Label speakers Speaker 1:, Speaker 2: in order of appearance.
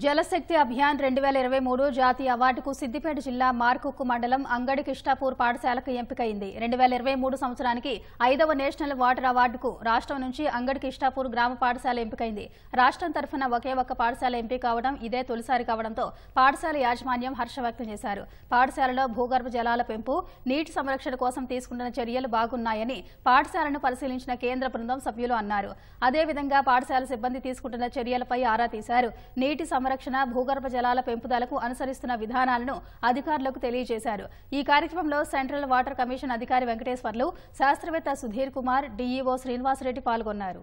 Speaker 1: జలశక్తి అభియాన్ రెండు వేల ఇరవై మూడు జాతీయ అవార్డుకు సిద్దిపేట జిల్లా మార్కుక్కు మండలం అంగడి కిష్టాపూర్ పాఠశాలకు ఎంపికైంది. రెండు వేల ఇరవై మూడు సంవత్సరానికి ఐదవ నేషనల్ వాటర్ అవార్డుకు రాష్ట్రం నుంచి అంగడి కిష్టాపూర్ గ్రామ పాఠశాల ఎంపికైంది. రాష్ట్రం తరఫున ఒకే ఒక్క పాఠశాల ఎంపిక కావడం ఇదే తొలిసారి కావడంతో పాఠశాల యాజమాన్యం హర్ష వ్యక్తం చేశారు. పాఠశాలలో భూగర్భ జలాల పెంపు నీటి సంరక్షణ కోసం తీసుకుంటున్న చర్యలు బాగున్నాయని పాఠశాలను పరిశీలించిన కేంద్ర బృందం సభ్యులు అన్నారు. అదేవిధంగా పాఠశాల సిబ్బంది తీసుకుంటున్న చర్యలపై ఆరా తీశారు. నీటి సంరక్షణ భూగర్భ జలాల పెంపుదలకు అనుసరిస్తున్న విధానాలను అధికారులకు తెలియజేశారు. ఈ కార్యక్రమంలో సెంట్రల్ వాటర్ కమిషన్ అధికారి వెంకటేశ్వర్లు శాస్త్రవేత్త సుధీర్ కుమార్ డీఈఓ శ్రీనివాసరెడ్డి పాల్గొన్నారు.